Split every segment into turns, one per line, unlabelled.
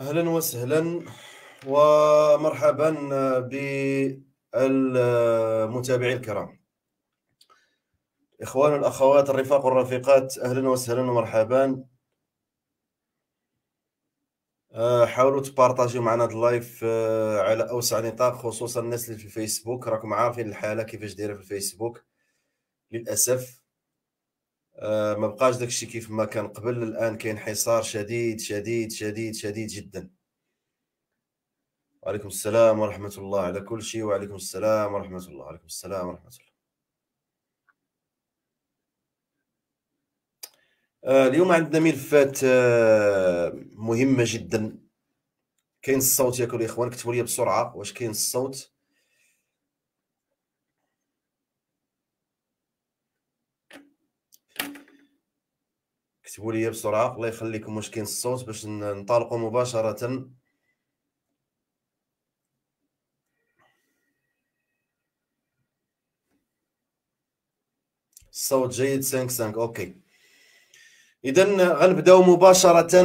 أهلا وسهلا ومرحبا بالمتابعين الكرام. إخوان الأخوات الرفاق والرفيقات أهلا وسهلا ومرحبا. آه، حاولوا تبارطاجيو معنا هذا اللايف آه، على أوسع نطاق خصوصا الناس اللي في الفيسبوك. راكم عارفين الحالة كيفاش دايرة في الفيسبوك. للأسف آه، ما بقاش داكشي كيف ما كان قبل الآن كاين حصار شديد شديد شديد شديد جدا. وعليكم السلام ورحمة الله على كل شيء وعليكم السلام ورحمة الله وعليكم السلام ورحمة الله. آه، اليوم عندنا ملفات آه، مهمة جدا. كاين الصوت ياكل يا إخوان كتبوا لي بسرعة واش كاين الصوت. اكتبوا لي بسرعة الله يخليكم واش كاين الصوت باش ننطلقوا مباشرة. الصوت جيد 5 5 OK. اذا غنبداو مباشرة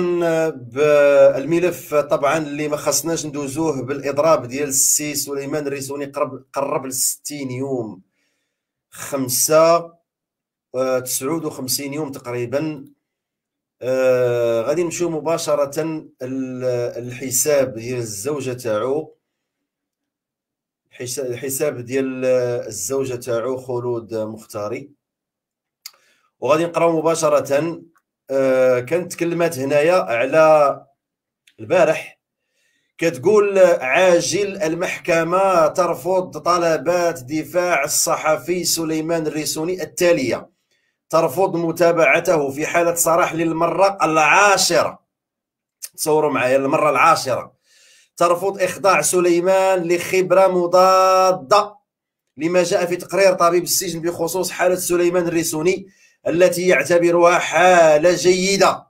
بالملف طبعا اللي ما خصناش ندوزوه بالإضراب ديال السي سليمان الريسوني قرب قرب ل 60 يوم 5 59 آه، يوم تقريبا. آه غادي نمشيو مباشرة الحساب ديال الزوجة تاعو. الحساب ديال الزوجة تاعو خلود مختاري. وغادي نقراو مباشرة آه كانت تكلمات هنايا على البارح. كتقول عاجل المحكمة ترفض طلبات دفاع الصحفي سليمان الريسوني التالية. ترفض متابعته في حالة صراح للمرة العاشرة. تصوروا معايا المرة العاشرة. ترفض إخضاع سليمان لخبرة مضادة. لما جاء في تقرير طبيب السجن بخصوص حالة سليمان الريسوني التي يعتبرها حالة جيدة.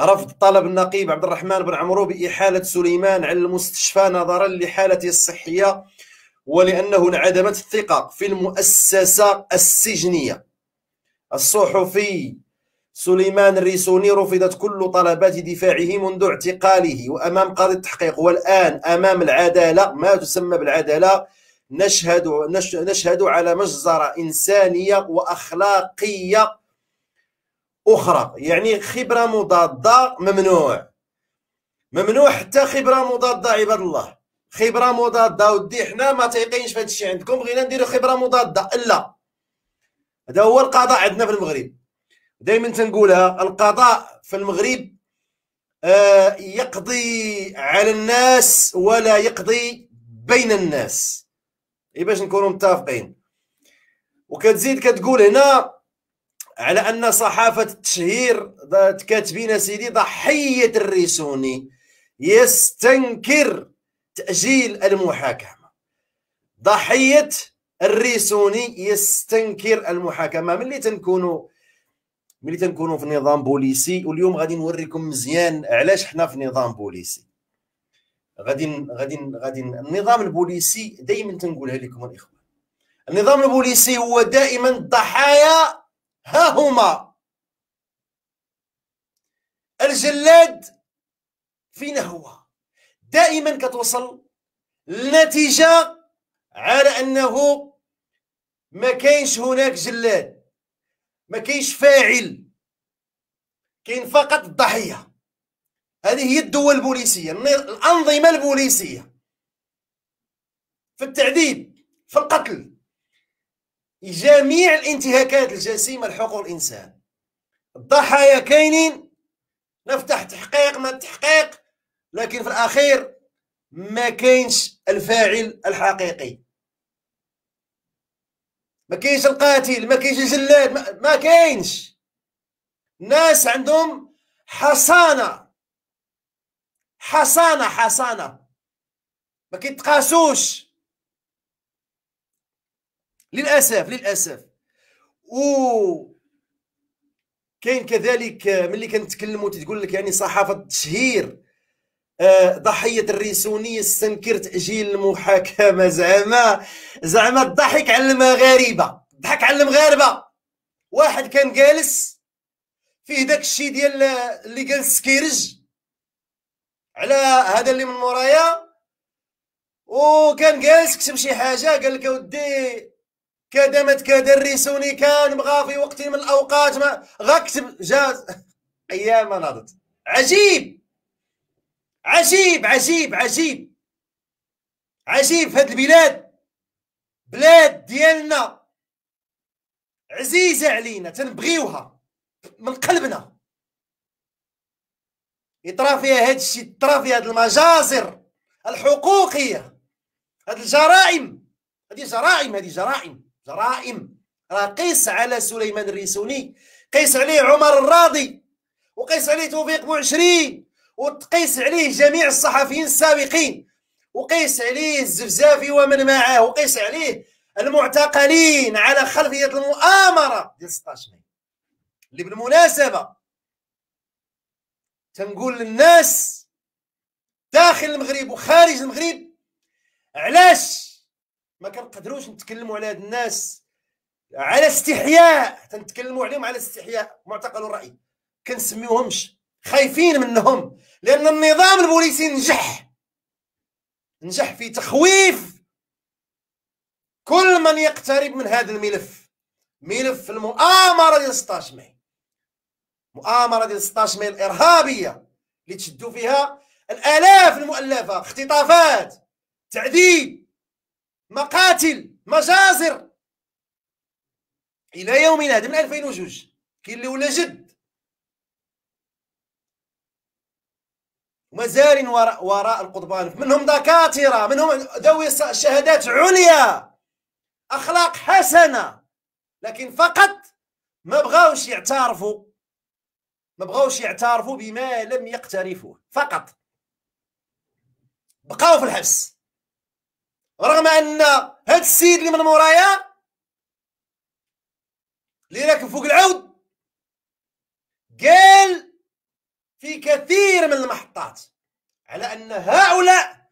رفض طلب النقيب عبد الرحمن بن عمرو بإحالة سليمان على المستشفى نظرا لحالته الصحية ولأنه انعدمت الثقة في المؤسسة السجنية. الصحفي سليمان الريسوني رفضت كل طلبات دفاعه منذ اعتقاله وأمام قاضي التحقيق. والآن أمام العدالة ما تسمى بالعدالة نشهد نشهد على مجزرة إنسانية وأخلاقية أخرى. يعني خبرة مضادة ممنوع. ممنوع حتى خبرة مضادة عباد الله. خبرة مضادة. ودي حنا ما تيقينش في هذا الشيء عندكم. بغينا نديروا خبرة مضادة. لا هذا هو القضاء عندنا في المغرب. دائما تنقولها القضاء في المغرب آه يقضي على الناس ولا يقضي بين الناس. إي باش نكونوا متفقين. وكتزيد كتقول هنا على أن صحافة التشهير كاتبين سيدي ضحية الريسوني يستنكر تأجيل المحاكمة. ضحية الريسوني يستنكر المحاكمة. ملي تنكونوا ملي تنكونوا في نظام بوليسي واليوم غادي نوريكم مزيان علاش حنا في نظام بوليسي. غادي غادي غادي النظام البوليسي دائما تنقولها لكم الإخوان. النظام البوليسي هو دائما الضحايا. ها هما. الجلاد فين هو. دائما كتوصل النتيجه على أنه ما كاينش هناك جلاد ما كاينش فاعل كاين فقط الضحية. هذه هي الدول البوليسية الأنظمة البوليسية. في التعذيب في القتل جميع الانتهاكات الجسيمة لحقوق الإنسان. الضحايا كاينين نفتح تحقيق ما تحقيق لكن في الأخير ما كاينش الفاعل الحقيقي. ما كاينش القاتل ما كاينش الجلاد ما, كاينش. ناس عندهم حصانة. حصانة حصانة. ما كيتقاسوش. للأسف للأسف. و كاين كذلك ملي كنتكلموا تقول لك يعني صحافة التشهير. ضحية الريسوني يستنكر تاجيل المحاكمة. زعما زعما الضحك على المغاربة. ضحك على المغاربة. واحد كان جالس فيه داك الشيء ديال اللي قال السكيرج على هذا اللي من مورايا وكان جالس كتب شي حاجة قال لك أودي كدمت كدرسوني كان بغا في وقت من الأوقات ما غكتب جاز أيام ناضت. عجيب! عجيب عجيب عجيب. عجيب في هذه البلاد. بلاد ديالنا. عزيزة علينا تنبغيوها. من قلبنا. يطرا فيها هاد الشيء طرا فيها هاد المجازر الحقوقية. هاد الجرائم. هذه جرائم هذه جرائم جرائم. راه قيس على سليمان الريسوني قيس عليه عمر الراضي وقيس عليه توفيق بوعشرين وتقيس عليه جميع الصحفيين السابقين وقيس عليه الزفزافي ومن معه وقيس عليه المعتقلين على خلفيه المؤامرة ديال 16 ماي اللي بالمناسبة تنقول للناس داخل المغرب وخارج المغرب علاش ما كنقدروش نتكلموا على هاد الناس على استحياء تنتكلموا عليهم على استحياء معتقل الرأي. كنسميوهمش خايفين منهم. لأن النظام البوليسي نجح. نجح في تخويف كل من يقترب من هذا الملف. ملف المؤامرة ديال 16 ماي. مؤامرة ديال 16 ماي الإرهابية اللي تشدوا فيها الآلاف المؤلفه اختطافات تعذيب مقاتل مجازر. إلى يومنا هذا من 2002 كاين اللي ولا جدّ. ومازال وراء, القضبان. منهم دكاترة منهم ذوي شهادات عليا. أخلاق حسنة. لكن فقط ما بغاوش يعترفوا. ما بغاوش يعترفوا بما لم يقترفوه. فقط. بقاو في الحبس. رغم أن هذا السيد اللي من مورايا اللي راكب فوق العود قال في كثير من المحطات على أن هؤلاء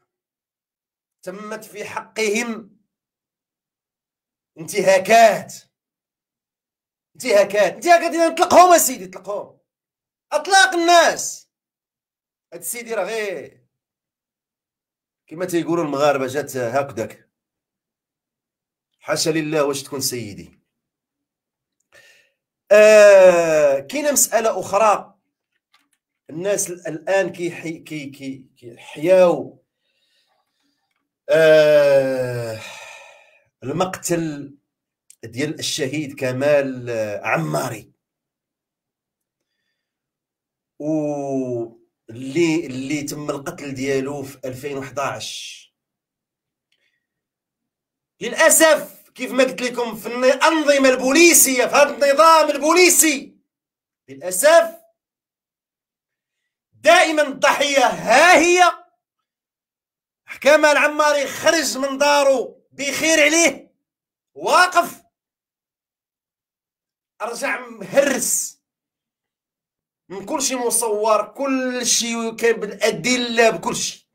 تمت في حقهم انتهاكات. انتهاكات. انتهاكات نطلقهم اسيدي اطلقهم أطلاق الناس. هاد السيدي راه غير كما تيقولوا المغاربة جات هكذاك حاشا لله واش تكون سيدي. آه كاينة مسألة أخرى الناس الآن كي حي كي كي كيحياو آه المقتل ديال الشهيد كمال عماري. و اللي اللي تم القتل ديالو في 2011 للأسف كيف ما قلت لكم في الانظمه البوليسية في هذا النظام البوليسي للأسف دائما الضحيه ها هي حكام العماري خرج من دارو بخير عليه. واقف. رجع مهرس. من كل شيء مصور كل شيء كان بالأدلة بكل شيء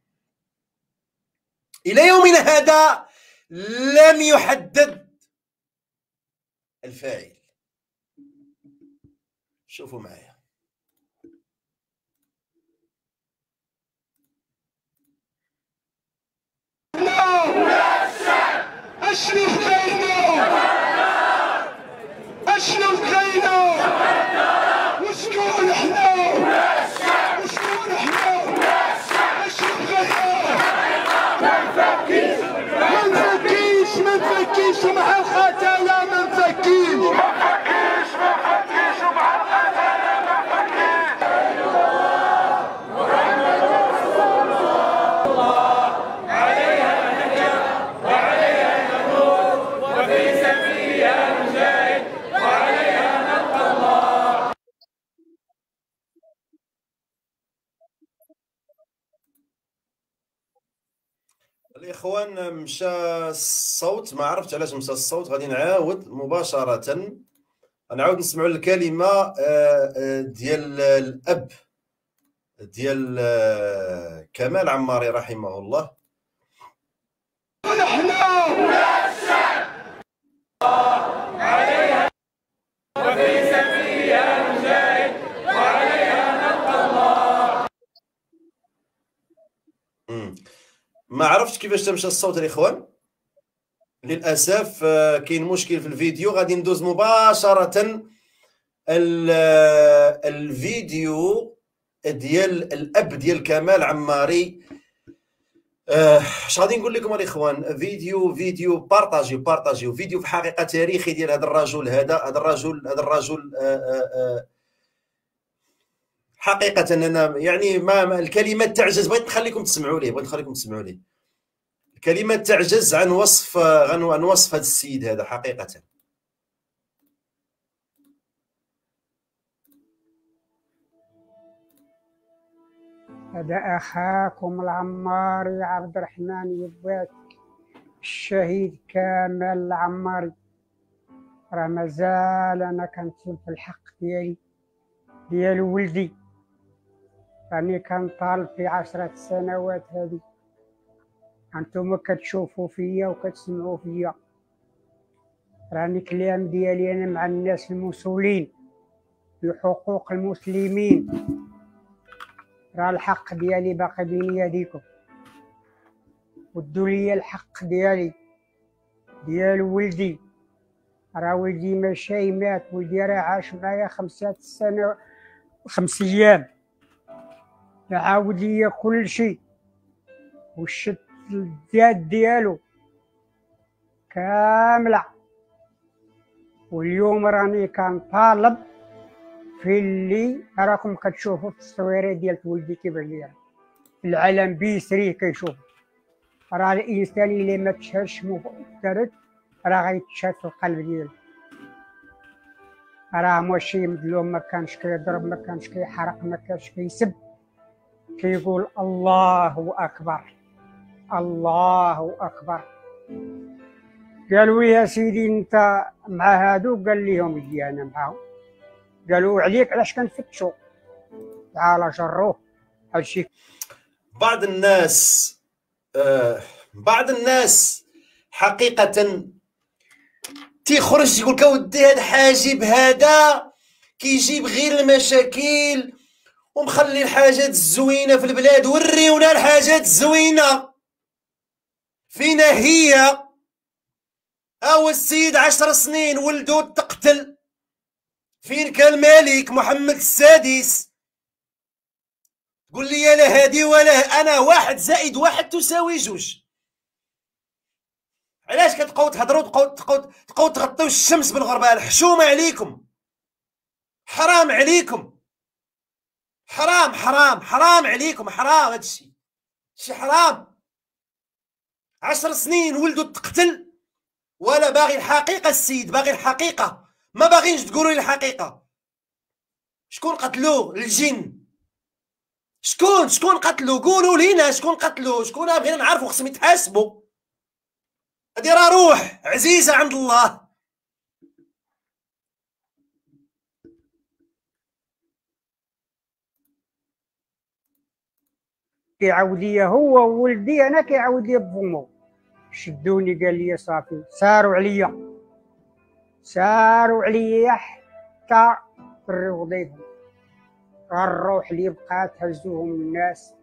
إلى يومنا هذا لم يحدد الفاعل. شوفوا معايا. أشرف زينو أشرف وشكون إحنا وشكون إحنا اشرف غيار ما نفكيش ما نفكيش ما نفكيش مع الخطايا ما نفكيش الاخوان مشى الصوت ما عرفت علاش مشى الصوت غادي نعاود مباشرة. نعاود نسمعوا الكلمة آه، آه، ديال الأب ديال آه، كمال عماري رحمه الله. نحن ما عرفتش كيفاش تمشى الصوت الاخوان للأسف آه، كاين مشكل في الفيديو. غادي ندوز مباشرة الفيديو ديال الأب ديال كمال عماري. آه، اش غادي نقول لكم الاخوان فيديو فيديو بارطاجيو بارطاجيو. فيديو في حقيقة تاريخي ديال هذا الرجل هذا. هذا الرجل هذا الرجل آه، حقيقة أنا يعني ما الكلمات تعجز. بغيت نخليكم تسمعوا ليه بغيت نخليكم تسمعوا ليه. الكلمات تعجز عن وصف عن وصف هذا السيد هذا حقيقة.
هذا أخاكم العماري عبد الرحمن يباك الشهيد كامل العماري راه مازال أنا في الحق ديالي ديال ولدي. راني كنطالب في عشرة سنوات هذه. أنتم كتشوفوا فيا وكتسمعوا فيا. راني كلام ديالي أنا مع الناس المسؤولين في حقوق المسلمين. راه الحق ديالي باقي بين يديكم. ودوا لي الحق ديالي ديال ولدي. راه ولدي ماشي مات ولدي راه عاش معايا خمسة سنة خمس أيام. عاود لي كل شيء. وشت الدياد ديالو كاملة. واليوم راني كنطالب في اللي راكم كتشوفوا في التصويره ديال ولدي كيفاش داير العالم بيسري كيشوف. راه الإنسان اللي ما تشهرش مفترض راه غيتشهر في القلب ديالو. راه ماشي مظلوم ما كانش كيضرب ما كانش كيحرق ما كانش كيسب. كيقول الله أكبر. الله أكبر. قالوا يا سيدي أنت مع هادو؟ قال لهم يجي أنا معاهم قالوا عليك علاش كنفتشوا؟ تعال جروه هادشي
بعض الناس آه بعض الناس حقيقة تيخرج يقول لك اودي هاد حاجب هذا كيجيب غير المشاكل ومخلي الحاجات الزوينة في البلاد. وريونا الحاجات الزوينة. فينا هي أو السيد عشر سنين ولدو تقتل. فين كان الملك محمد السادس؟ قول لي لا هادي ولا أنا واحد زائد واحد تساوي جوج. علاش كتبقاو تهضروا تبقاو تبقاو تغطيو الشمس بالغربال حشومه عليكم. حرام عليكم. حرام حرام حرام عليكم حرام هادشي. شي حرام. عشر سنين ولدو تقتل ولا باغي الحقيقة السيد باغي الحقيقة. ما باغينش تقولوا لي الحقيقة. شكون قتلوه؟ الجن. شكون؟ شكون قتلو قولوا لينا شكون قتلو شكون بغينا نعرفوا؟ خصهم يتحاسبوا. هادي راه روح. عزيزة عند الله.
كيعاود ليا هو وولدي أنا كيعاود ليا بفمو شدوني قال لي صافي ساروا عليا. ساروا عليا حتى فرغوا ضيفهم الروح اللي بقات هزوهم الناس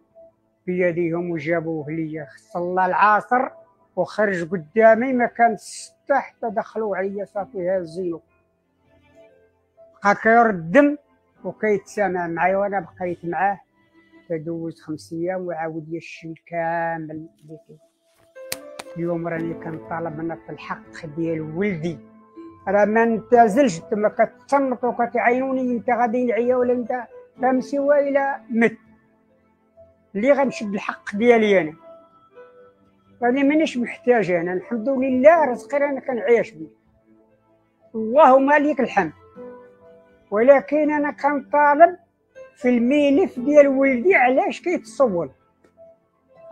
بيديهم وجابوه ليا. صلى العصر وخرج قدامي ما كان ستة حتى دخلوا عليا صافي هازينو بقى كيرد الدم وكيتسامع معايا وأنا بقيت معاه. تدوز خمس أيام وعاود يشيل كامل اليوم راني كنطالب أنا في الحق ديال ولدي راه ما نتازلش تما كتصنت وكتعينوني انت غادي نعيا ولا انت؟ فهم سوى إلى مت. اللي غنشد الحق ديالي أنا. راني مانيش محتاج أنا. الحمد لله رزقي رانا كنعيش به اللهم ليك الحمد ولكن أنا كنطالب في الملف ديال ولدي علاش كيتصول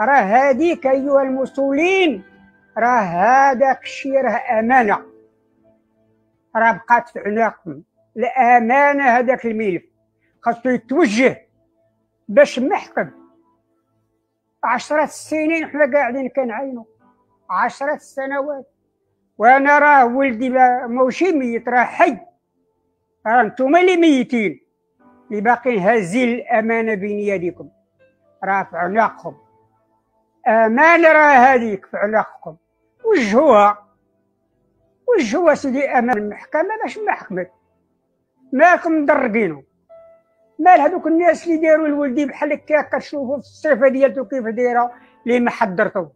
راه هذيك ايها المسؤولين. راه هذاك الشيء راه أمانة. راه بقات في عناقهم الأمانة هذاك الملف. خاصو يتوجه باش محكم. عشرة سنين حنا قاعدين كنعينو عشرة سنوات. وأنا راه ولدي ماشي ميت راه حي. راه نتوما اللي ميتين. اللي باقيين هازين الأمانة بين يديكم راه في عناقهم أمان راه هذيك فعل اخكم وجهوها وجهوها سيدي أمان المحكمة؟ باش ما حكمت مالكم مدرقينو مال هذوك الناس اللي داروا الولدي بحال هكا؟ كتشوفوا في الصفه ديالته كيف دايرة اللي ما حضرتو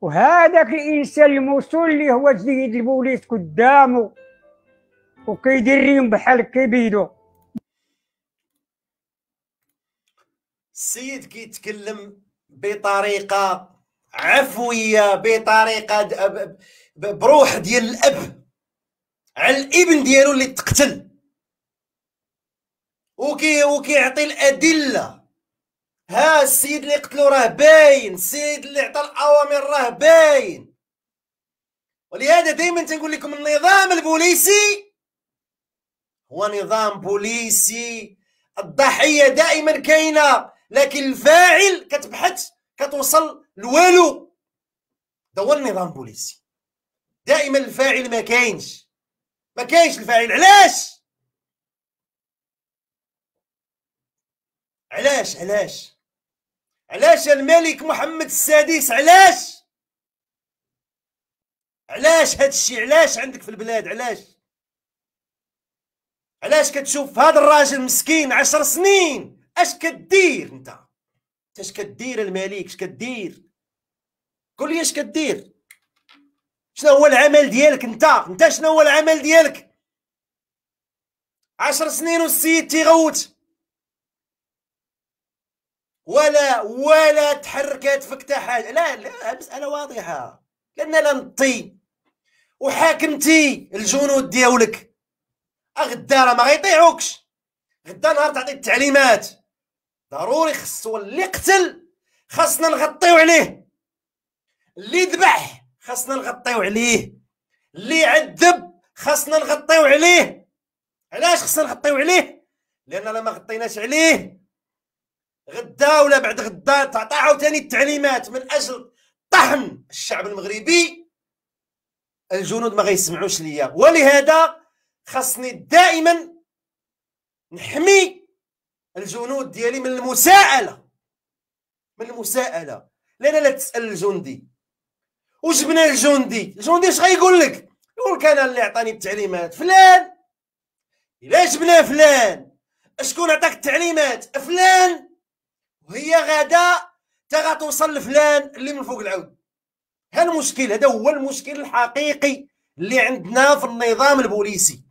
وهذاك الإنسان الموصول اللي هو جديد البوليس قدامه وكيدير ريم بحال كيبيدو.
السيد كيتكلم بطريقة عفوية بطريقة بروح ديال الأب على الإبن ديالو اللي تقتل. وكي وكيعطي الأدلة. ها السيد اللي قتلو راه باين. السيد اللي عطى الأوامر راه باين. ولهذا دائما تنقول لكم النظام البوليسي هو نظام بوليسي. الضحية دائما كاينة. لكن الفاعل كتبحث كتوصل لوالو. ده هو النظام البوليسي. دائما الفاعل ما كاينش. ما كاينش الفاعل. علاش؟ علاش؟ علاش؟ علاش الملك محمد السادس؟ علاش؟ علاش هاد الشيء؟ علاش عندك في البلاد؟ علاش؟ علاش كتشوف هذا الراجل مسكين عشر سنين؟ اش كدير انت؟ اش كدير الملك؟ اش كدير؟ قول لي اش كدير؟ شنو هو العمل ديالك انت؟ انت شنو هو العمل ديالك؟ عشر سنين والسيد تيغوت. ولا ولا تحركات فيك حتى حاجة لا لا مسألة واضحة. لأن لا نطي. وحاكمتي الجنود ديالك. غدا ما غيطيعوكش. غدا نهار تعطي التعليمات. ضروري خصو اللي قتل خاصنا نغطيو عليه. اللي ذبح خاصنا نغطيو عليه. اللي عذب خاصنا نغطيو عليه. علاش خصنا نغطيو عليه؟ لأن لما غطيناش عليه. غدا ولا بعد غدا تعطى عاوتاني التعليمات من أجل طحن الشعب المغربي. الجنود ما غيسمعوش ليا. ولهذا خاصني دائما نحمي الجنود ديالي من المساءلة من المساءلة. لأن لا تسأل الجندي. وجبنا الجندي. الجندي اش غيقول لك؟ يقول لك أنا اللي عطاني التعليمات. فلان. إلا جبنا فلان. شكون عطاك التعليمات؟ فلان. وهي غدا تا غتوصل لفلان اللي من فوق العود. هذا المشكل هذا هو المشكل الحقيقي اللي عندنا في النظام البوليسي.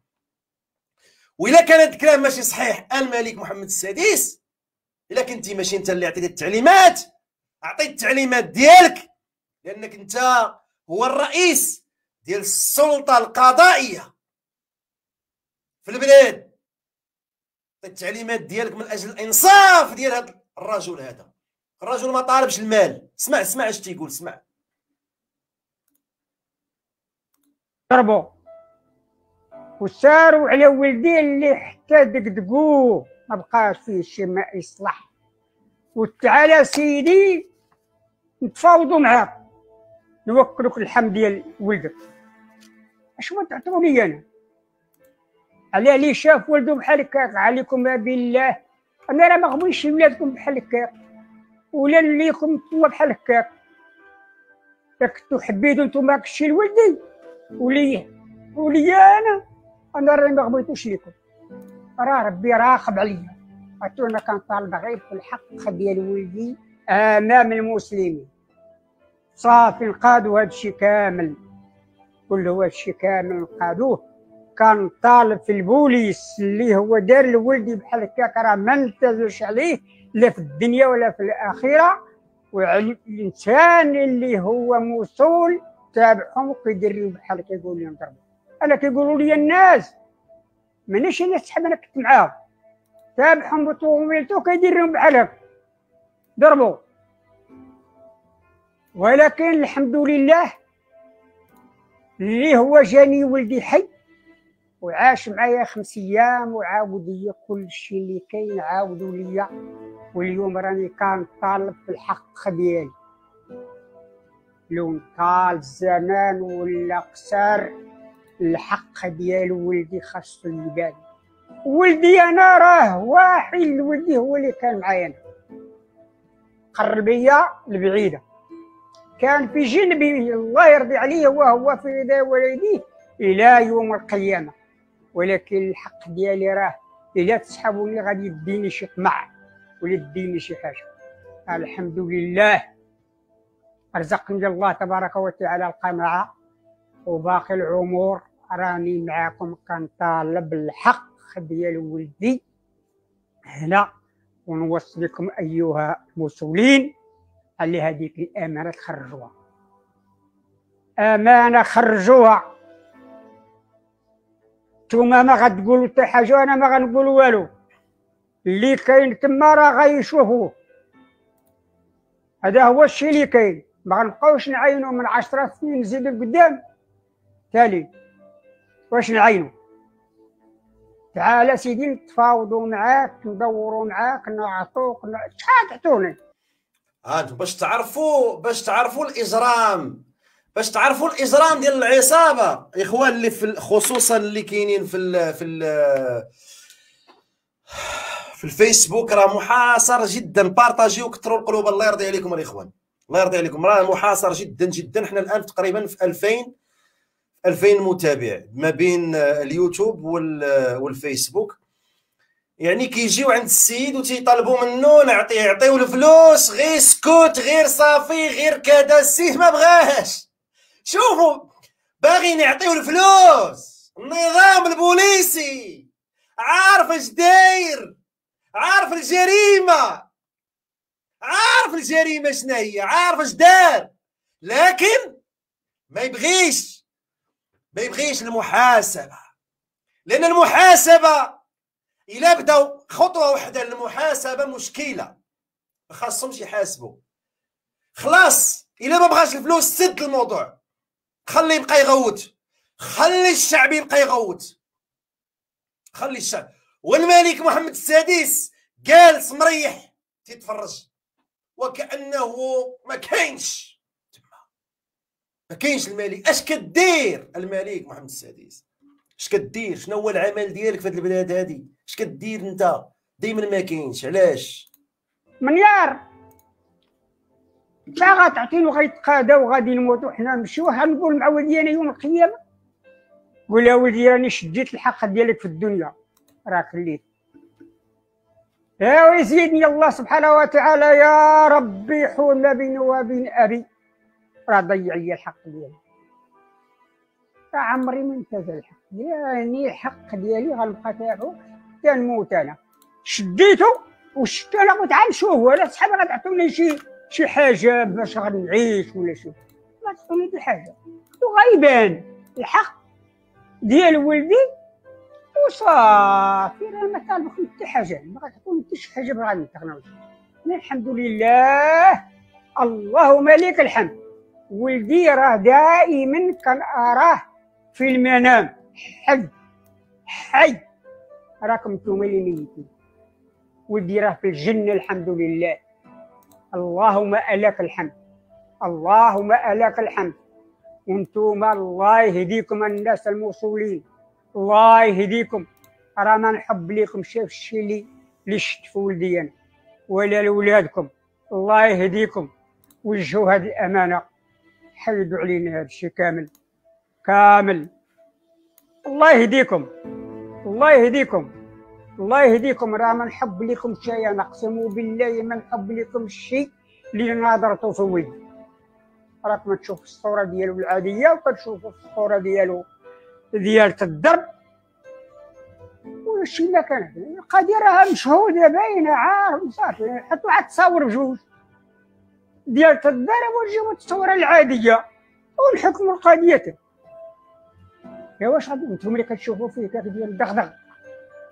واذا كان الكلام ماشي صحيح الملك محمد السادس. إلا كنتي ماشي أنت اللي عطيتي التعليمات. عطيت التعليمات ديالك. لأنك أنت هو الرئيس ديال السلطة القضائية في البلاد. التعليمات ديالك من أجل الإنصاف ديال هذا الرجل هذا. الرجل ما طالبش المال. اسمع اسمع اش تيقول اسمع.
ضربوا وساروا على ولدي اللي حتى دقدقوه ما بقاش فيه شي ما يصلح. وتعالى سيدي نتفاوضوا معاك. نوكلوك اللحم ديال ولدك. اش ما تعطوني أنا؟ على اللي شاف ولده بحال هكاك عليكم بالله. أنا راه ما غبنش ولادكم بحال هكاك ولا ليكم نتوما بحال هكاك كنتو حبيتو نتوما كشي لولدي ولي ولي أنا. أنا راني ما غبيتوش ليكم راه ربي راقب عليا. أنا كنطالب غير في الحق ديال ولدي امام المسلمين. صافي نقادوا هذا الشيء كامل. كل هذا الشيء كامل نقادوه. كان طالب في البوليس اللي هو دار لولدي بحال هكاك راه ما نتزوش عليه لا في الدنيا ولا في الآخرة. والانسان اللي هو موصول تابعهم وكيدير بحال كيقول لي نضرب أنا كيقولوا لي الناس مانيش أنا صحاب أنا كنت معاهم. تابعهم بطوميلتو كيدير لهم بحال هكا ضربوا. ولكن الحمد لله اللي هو جاني ولدي حي؟ وعاش معايا خمس أيام وعاود لي كل شيء اللي كاين عاودوا ليا واليوم راني كان طالب في الحق ديالي لو طال الزمان ولا قصر. الحق ديال ولدي خاصو يبان. ولدي أنا راه واحد ولدي هو اللي كان معايا القربيه البعيده كان في جنبي الله يرضي عليه وهو في يدي والديه إلى يوم القيامة. ولكن الحق ديالي راه إلا تسحبوني غادي يديني شي قمع ولا يديني شي حاجة. الحمد لله. رزقني الله تبارك وتعالى القناعه وباقي العمر راني معاكم كنطالب الحق ديال ولدي هنا ونوصل لكم أيها المسؤولين على هذيك الأمانة تخرجوها. أمانة خرجوها. نتوما ما غتقولوا حتى حاجة أنا ما غنقول والو. اللي كاين تما راه غيشوفوه هذا هو الشيء اللي كاين. ما غنبقاوش نعاينوا من عشرة سنين نزيدوا لقدام تالي واش نعاينوا تعال سيدي نتفاوضوا معاك ندوروا معاك نعطوك شحال تعطوني؟
هاد باش تعرفوا باش تعرفوا الإجرام. باش تعرفوا الإجرام ديال العصابة. إخوان اللي في خصوصا اللي كاينين في ال في ال في الفيسبوك راه محاصر جدا. partagiو كثروا القلوب. الله يرضي عليكم الإخوان. الله يرضي عليكم. راه محاصر جدا جدا. حنا الآن تقريبا في 2000 2000 متابع ما بين اليوتيوب والفيسبوك. يعني كيجيو عند السيد وتيطالبوا منه نعطيه يعطيو الفلوس غير سكوت غير صافي غير كذا السيد ما بغاش شوفوا باغي نعطيو الفلوس. النظام البوليسي. عارف اش داير؟ عارف الجريمة. عارف الجريمة شنو هي عارف اش دار. لكن ما يبغيش. ما يبغيش المحاسبة. لأن المحاسبة إلا بداو خطوة واحدة للمحاسبه مشكلة. ما خاصهمش يحاسبوا. خلاص إلا ما بغاش الفلوس سد الموضوع. خليه يبقى يغوت. خلي الشعب يبقى يغوت. خلي الشعب. والملك محمد السادس جالس مريح تيتفرج وكأنه ما كاينش. ما كاينش الملك. اش كدير الملك محمد السادس؟ اش كدير؟ شنو هو العمل ديالك في هذه البلاد هذه اش كدير انت؟ دائما ما كاينش. علاش؟
مليار. تا غتعطينو غيتقادى وغادي نموت وحنا نمشيو. غنقول مع ولدي يوم القيامة. قول يا ولدي راني شديت الحق ديالك في الدنيا. راك خليت. يا ويزيدني الله سبحانه وتعالى. يا ربي حول ما بيني وبين أبي. راه ضيع لي الحق ديالي. راه عمري ما انتهى الحق يعني الحق ديالي غنبقى تاعو تنموت أنا. شديتو وشدت أنا قلت عاد نشوف ولا صحابي غتعطوني شي شي حاجة باش غنعيش ولا شي. ما تعطوني شي حاجة. وغيبان الحق ديال ولدي وصافي. راه ما طالبكم حتى حاجة. ما غتعطوني حتى شي حاجة باش غادي نتغناو. الحمد لله. اللهم لك الحمد. ولدي راه دائما كان أراه في المنام. حي حي. راكم نتوما اللي ميتين. ولدي راه في الجنة الحمد لله. اللهم ألك الحمد. اللهم ألك الحمد. وأنتم الله يهديكم الناس الموصولين. الله يهديكم. راه ما نحب ليكم شاف الشيء اللي اللي شفت في ولدي أنا ولا لولادكم. الله يهديكم. وجهوا هذه الأمانة. حيدوا علينا هذا الشيء كامل. كامل. الله يهديكم. الله يهديكم. الله يهديكم. راه ما نحب لكم شيء. نقسم بالله ما نحب لكم الشيء اللي ناظرته في ولدي راكم تشوف الصورة ديالو العادية وكتشوفوا الصورة ديالو ديال الدرب. وشي ما كان. القضية راها مشهودة باينة عارف صافي. حطوا واحد التصاور بجوج. ديال الدرب ونجيبوا التصويره العادية ونحكموا القضية يا واش أنتم اللي كتشوفوا فيه كيف ديال الدغدغ؟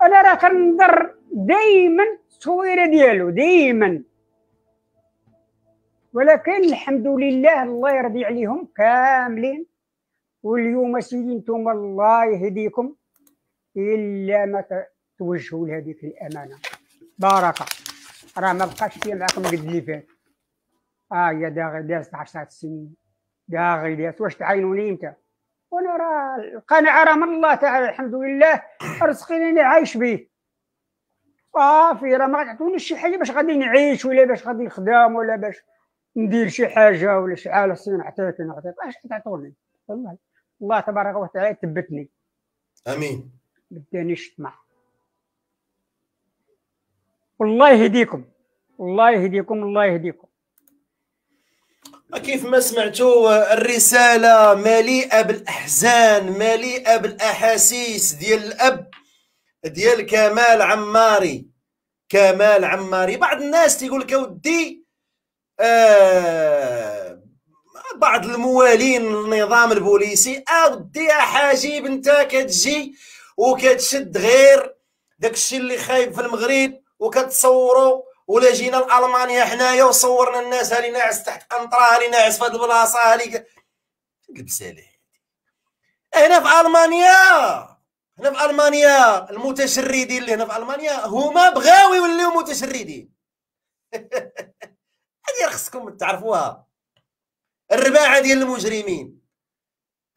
أنا راه كنظر دائما التصويرة ديالو دائما ولكن الحمد لله الله يرضي عليهم كاملين. واليوم سيدي أنتم الله يهديكم. إلا ما توجهوا لهذيك الأمانة. بركه راه ما بقاش فيها معكم قد اللي فات. آه يا داغي داز 10 سنين داغي داز واش تعاينوني أنت؟ وأنا راه القناعة راه من الله تعالى الحمد لله. رزقني عايش به. صافي راه ما غتعطونيش شي حاجة باش غادي نعيش ولا باش غادي نخدم ولا باش ندير شي حاجة ولا شي خصني نعطيك نعطيك اش تعطوني؟ والله الله تبارك وتعالى ثبتني
آمين.
بدانيش الطمع والله يهديكم. الله يهديكم الله يهديكم.
كيف ما سمعتوا الرسالة مليئة بالأحزان مليئة بالأحاسيس ديال الأب ديال كمال عماري. كمال عماري. بعض الناس تيقول لك اودي آه بعض الموالين للنظام البوليسي اودي يا حاجب انت كتجي وكتشد غير داكشي اللي خايب في المغرب وكتصوروا ولا جينا لألمانيا حنايا وصورنا الناس هالي ناعس تحت قنطره هالي ناعس في هاد البلاصة هالي البساله هنا في ألمانيا هنا في ألمانيا المتشردين اللي هنا في ألمانيا هما بغاو يوليو متشردين. هذه خصكم تعرفوها. الرباعه ديال المجرمين.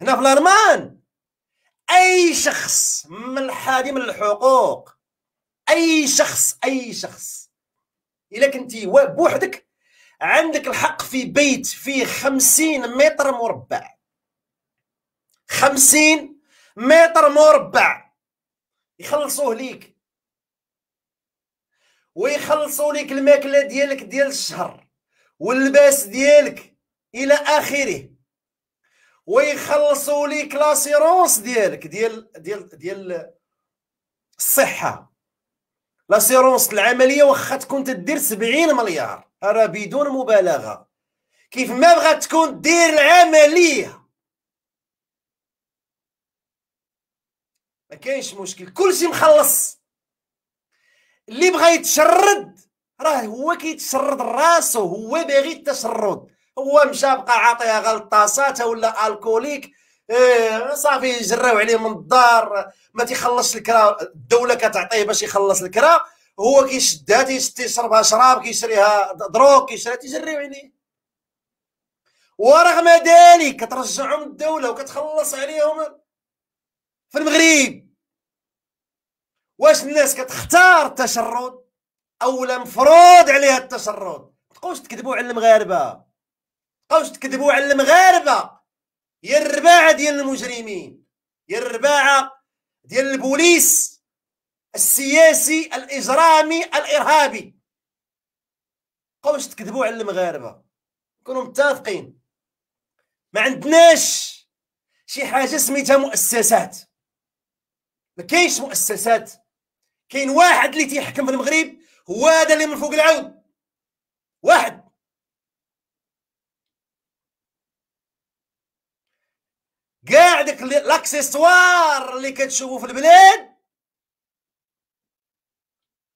هنا في الألمان أي شخص من الحادي من الحقوق أي شخص أي شخص. الا كنتي بوحدك عندك الحق في بيت فيه خمسين متر مربع. خمسين متر مربع. يخلصوه ليك. ويخلصوا لك الماكلة ديالك ديال الشهر واللباس ديالك إلى آخره. ويخلصوا لك l'assurance ديالك ديال ديال ديال الصحة. l'assurance العملية واخا تكون تدير 70 مليار. راه بدون مبالغة. كيف ما بغات تكون دير العملية. ما كاينش مشكل. كلشي مخلص. اللي بغى يتشرد راه هو كيتشرد راسو. هو باغي التشرد. هو مشى بقى عاطيها غلطاسات ولا alcoolique. إيه صافي يجراو عليه من الدار ما تيخلصش الكرا الدولة كتعطيه باش يخلص الكرا. هو كيشدها تيشربها شراب كيشريها دروك كيشريها تيجريو عليه. ورغم ذلك كترجعهم الدولة وكتخلص عليهم في المغرب. واش الناس كتختار التشرد؟ أو مفروض عليها التشرد. تبقاوش تكذبوا على المغاربة. تبقاوش تكذبوا على المغاربة. يا الرباعه ديال المجرمين يا الرباعه ديال البوليس السياسي الإجرامي الإرهابي. بقاوش تكذبوا على المغاربة؟ كونوا متفقين. ما عندناش شي حاجة سميتها مؤسسات. ما كاينش مؤسسات. كاين واحد اللي تيحكم في المغرب هو هذا اللي من فوق العود. واحد. كاع داك لاكسيسوار اللي كتشوفوا في البلاد.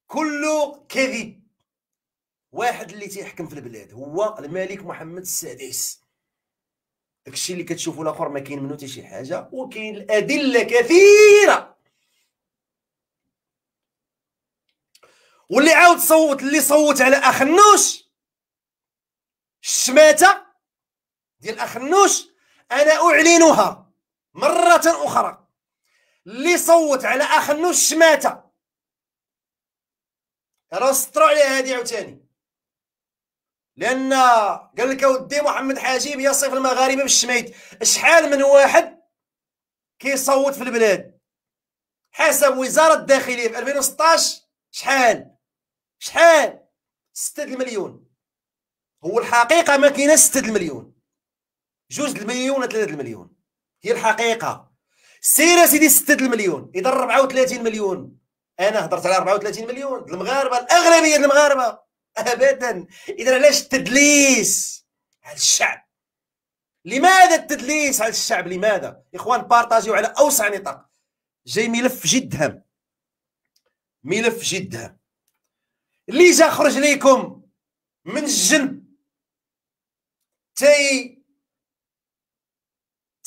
كله كذب واحد اللي تيحكم في البلاد هو الملك محمد السادس. داكشي اللي كتشوفوا الآخر ما كاين منه حتى شي حاجة وكاين الأدلة كثيرة. واللي عاود صوت اللي صوت على اخنوش الشماتة ديال اخنوش أنا اعلنها مرة أخرى. اللي صوت على اخنوش الشماته راه سطروا عليها هادي عاوتاني. لأن قال لك أودي محمد حاجب يصف المغاربة بالشميت. شحال من واحد كيصوت في البلاد؟ حسب وزارة الداخلية في 2016 شحال؟ شحال؟ 6 المليون. هو الحقيقة ما كاينة 6 المليون. جوج المليون 3 المليون. هي الحقيقة. سير سيدي 6 المليون إذا 34 مليون. أنا هضرت على 34 مليون. المغاربة الاغلبيه المغاربة. ابدا. اذا علاش التدليس؟ على الشعب. لماذا التدليس على الشعب؟ لماذا؟ إخوان بارطاجيو على أوسع نطاق. جاي ملف جد هام ملف جد هام اللي جا خرج ليكم من الجنب تي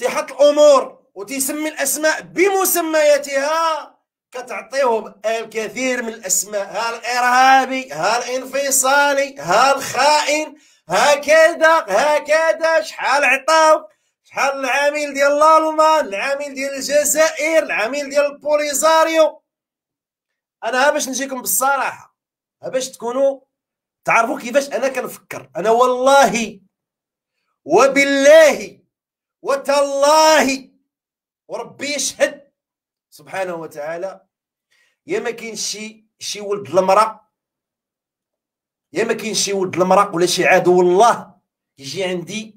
تيحط الأمور وتيسمي الأسماء بمسمياتها كتعطيهم الكثير من الأسماء. ها الإرهابي ها الإنفصالي ها الخائن هكذا هكذا. شحال عطاو شحال العامل ديال الألمان العامل ديال الجزائر العامل ديال البوليزاريو. أنا باش نجيكم بالصراحة باش تكونوا تعرفوا كيفاش أنا كنفكر. أنا والله وبالله وتالله وربي يشهد سبحانه وتعالى. يا ما كاين شي شي ولد المراه يا ما كاين شي ولد المراه ولا شي عدو الله يجي عندي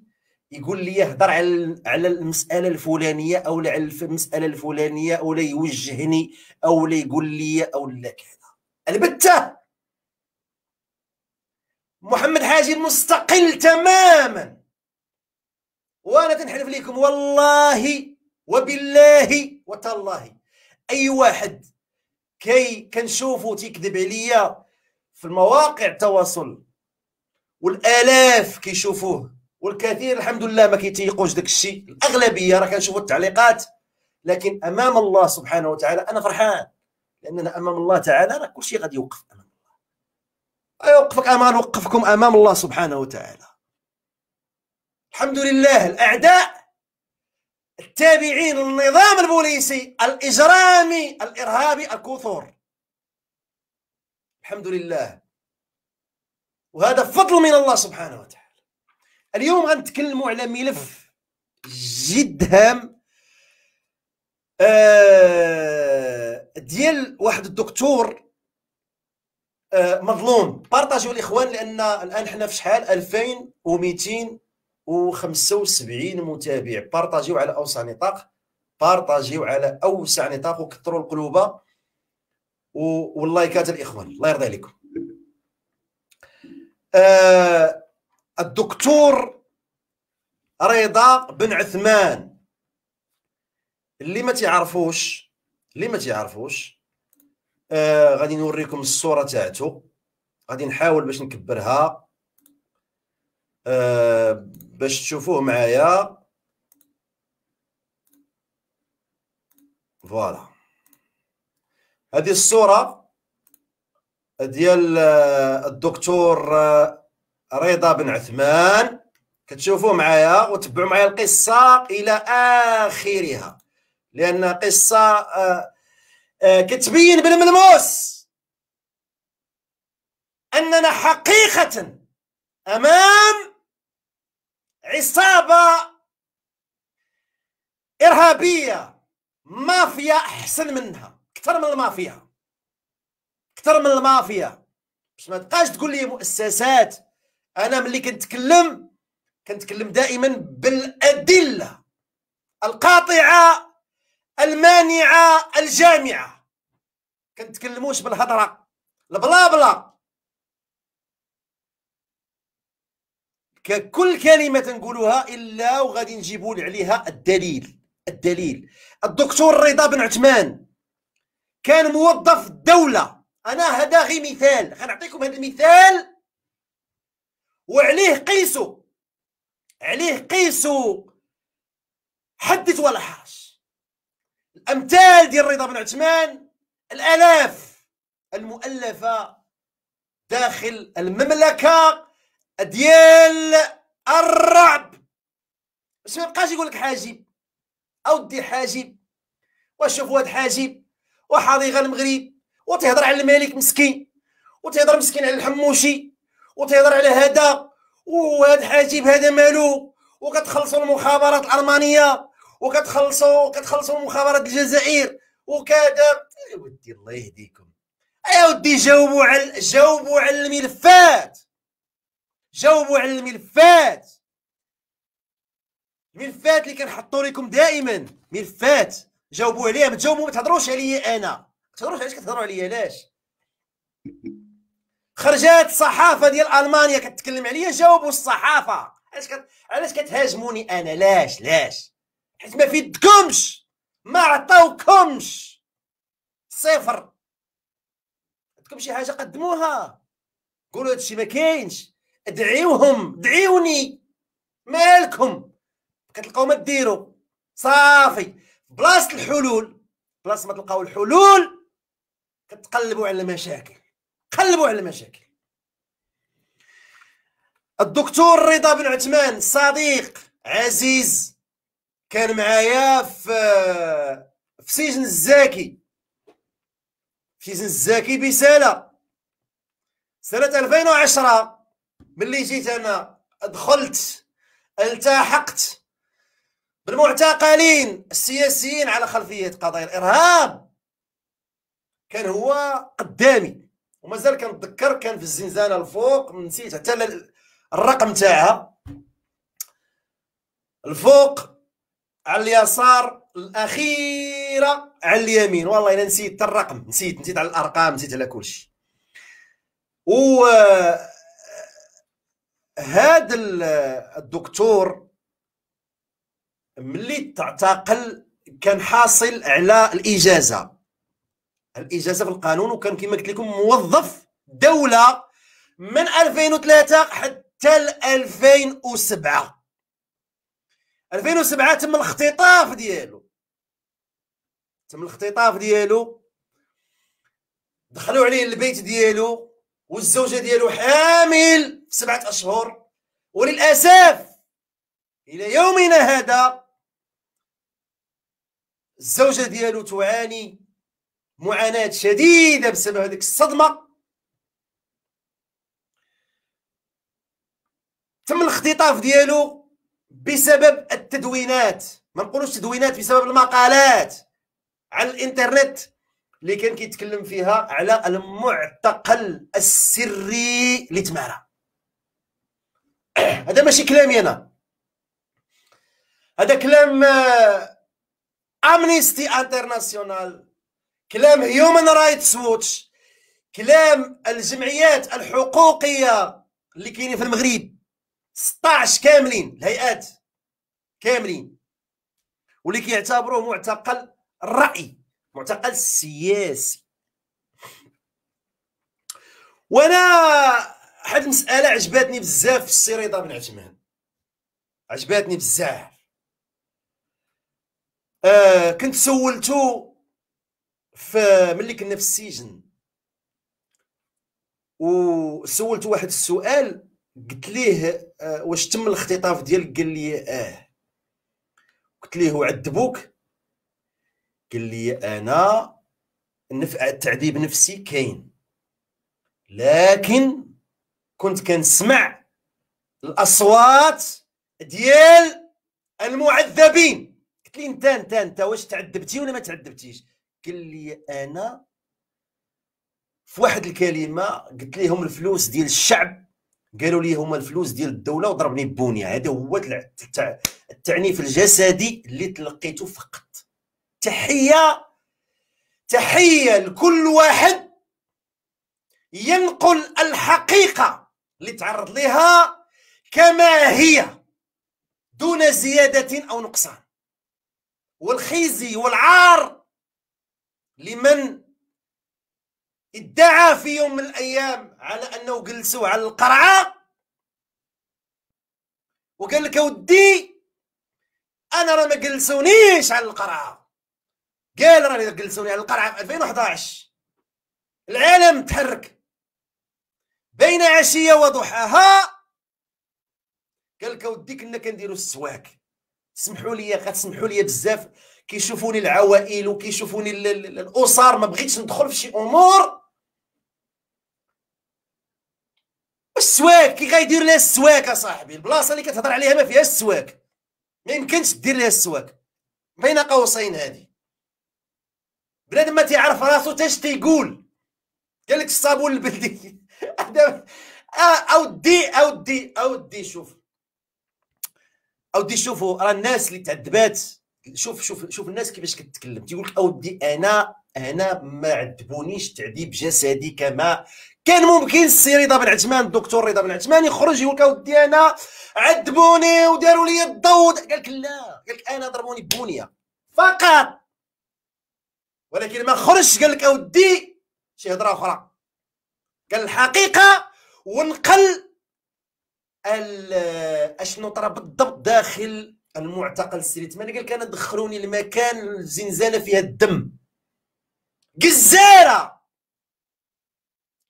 يقول لي هضر على على المسألة الفلانية أو على المسألة الفلانية أو لا يوجهني أو لا يقول لي أو لا كذا. البتة! محمد حاجي مستقل تماما. وأنا تنحلف لكم والله وبالله وتالله. أي واحد كي كنشوفو تيكذب عليا في المواقع التواصل والآلاف كيشوفوه والكثير الحمد لله ما كيتيقوش داك الشيء. الأغلبية راه كنشوفوا التعليقات لكن أمام الله سبحانه وتعالى أنا فرحان لأننا أمام الله تعالى راه كل شيء غادي يوقف أمام الله. يوقفك أمان وقفكم أمام الله سبحانه وتعالى. الحمد لله. الأعداء التابعين للنظام البوليسي الإجرامي الإرهابي الكثور الحمد لله. وهذا فضل من الله سبحانه وتعالى. اليوم غنتكلموا على ملف جد هام آه ديال واحد الدكتور آه مظلوم. بارطاجيو الإخوان لأن الآن حنا في شحال؟ 2275 متابع. بارطاجيو على أوسع نطاق. بارطاجيو على أوسع نطاق وكثروا القلوب. واللايكات الإخوان. الله يرضي عليكم. آه الدكتور رضا بن عثمان. اللي ما تعرفوش اللي ما تعرفوش آه غادي نوريكم الصورة تاعته غادي نحاول باش نكبرها. آه باش تشوفوه معايا. فوالا. هذه الصورة ديال آه، الدكتور آه، رضا بن عثمان. كتشوفوا معايا وتبعوا معايا القصة إلى آخرها. لأن قصة آه، كتبين بالملموس أننا حقيقة أمام عصابة إرهابية. مافيا أحسن منها. أكثر من المافيا. أكثر من المافيا. باش ما تبقاش تقول لي مؤسسات أنا ملي كنتكلم كنتكلم دائما بالأدلة القاطعة المانعة الجامعة. كنتكلموش بالهضرة. البلا بلا. كل كلمة تنقولوها إلا وغادي نجيبوا عليها الدليل. الدليل. الدكتور رضا بن عثمان كان موظف الدولة أنا هذا غير مثال. غنعطيكم هذا المثال. وعليه قيسوا عليه قيسوا حدث ولا حرج الأمثال ديال رضا بن عثمان الآلاف المؤلفة داخل المملكة. ديال الرعب. باش ما يبقاش يقول لك حاجب اودي حاجب. وشوف واد حاجب. وحاضي المغرب. وتهضر على الملك مسكين. وتهضر مسكين على الحموشي. وتهضر على هذا. وهذا حاجب هذا مالو. وكتخلصوا المخابرات الألمانية. وكتخلصوا كتخلصوا المخابرات الجزائر. وكذا. ودي الله يهديكم. يا ودي جاوبوا على جاوبوا على الملفات. جاوبوا على الملفات. الملفات اللي كنحطوا لكم دائما. ملفات. جاوبوا عليها ما تجاوبوا ما تهضروش عليا أنا. ما تهضروش علاش كتهضروا عليا علاش؟ خرجات الصحافة ديال ألمانيا كتكلم عليا جاوبوا الصحافة. علاش كت... علاش كتهاجموني أنا؟ لاش لاش. حيت ما فيدكمش ما عطاوكمش. صفر. عندكم شي حاجة قدموها؟ قولوا هادشي ما كاينش. ادعيوهم دعيوني مالكم؟ كتلقاو ما ديروا صافي. بلاصة الحلول. بلاصة ما تلقاو الحلول كتقلبوا على المشاكل. قلبوا على المشاكل. الدكتور رضا بن عثمان صديق عزيز كان معايا في في سجن الزاكي. في في الزاكي بسالة. سنة 2010 ملي جيت أنا دخلت التحقت بالمعتقلين السياسيين على خلفية قضايا الإرهاب. كان هو قدامي ومازال كنتذكر كان في الزنزانة الفوق نسيت حتى الرقم تاعها. الفوق على اليسار الأخيرة على اليمين. والله إلا نسيت الرقم نسيت نسيت على الأرقام نسيت على كل شيء و هذا الدكتور ملي تعتقل كان حاصل على الإجازة. الإجازة في القانون وكان كما قلت لكم موظف دولة من 2003 حتى 2007 2007 تم الاختطاف ديالو. تم الاختطاف ديالو. دخلوا عليه البيت ديالو والزوجة ديالو حامل. سبعة أشهر. وللأسف إلى يومنا هذا الزوجة ديالو تعاني معاناة شديدة بسبب هذيك الصدمة. تم الاختطاف ديالو بسبب التدوينات. ما نقولوش تدوينات بسبب المقالات على الإنترنت اللي كان كيتكلم فيها على المعتقل السري لتمارا. هذا ماشي كلامي أنا هذا كلام Amnesty International كلام Human Rights Watch كلام الجمعيات الحقوقية اللي كاينين في المغرب. 16 كاملين الهيئات كاملين. واللي كيعتبروه معتقل الرأي معتقل سياسي. وأنا واحد المسألة عجباتني بزاف في السي بن عثمان. عجباتني بزاف. آه كنت سولتو في ملي كنا في السجن. وسولتو واحد السؤال قلت ليه آه، واش تم الاختطاف ديالك؟ قال لي آه. قلت ليه وعذبوك؟ قال لي أنا نفع التعذيب نفسي كاين. لكن كنت كنسمع الأصوات ديال المعذبين. قلت لي انت انت انت واش تعذبتي ولا ما تعذبتيش؟ قال لي أنا في واحد الكلمة قلت لهم الفلوس ديال الشعب قالوا لي هما الفلوس ديال الدولة وضربني بونيا هذا هو التعنيف الجسدي اللي تلقيته فقط. تحية تحية لكل واحد ينقل الحقيقة. اللي تعرض لها كما هي دون زيادة أو نقصان. والخزي والعار لمن ادعى في يوم من الأيام على أنه جلسوا على القرعة وقال لك ودي أنا راه ما جلسونيش على القرعة. قال راني جلسوني على القرعة في 2011 العالم تحرك. بين عشية وضحاها. قال لك ودي كنا كنديروا السواك. سمحوا لي غتسمحوا لي بزاف. كيشوفوني العوائل وكيشوفوني الأسر. ما بغيتش ندخل في شي أمور. السواك كي غيدير لها السواك أصاحبي. البلاصة اللي كتهضر عليها ما فيهاش السواك. ما يمكنش دير لها السواك. بين قوسين هذه بنادم ما تيعرف راسو تاش تيقول. قال لك الصابون البلدي. أودي أودي أودي شوف. أودي شوفوا راه الناس اللي تعذبات شوف شوف شوف الناس كيفاش كتكلم. تيقول لك أودي أنا أنا ما عذبونيش تعذيب جسدي كما كان ممكن السي رضا بن عثمان الدكتور رضا بن عثمان يخرج يقول لك أودي أنا عذبوني وداروا لي الضوض قال لك لا قال لك أنا ضربوني بونيه فقط. ولكن ما خرج قال لك أودي شي هضرة أخرى. قال الحقيقة ونقل أشنو طرا بالضبط داخل المعتقل السيري تمانية قال كان دخلوني لمكان الزنزانة فيها الدم. قزاره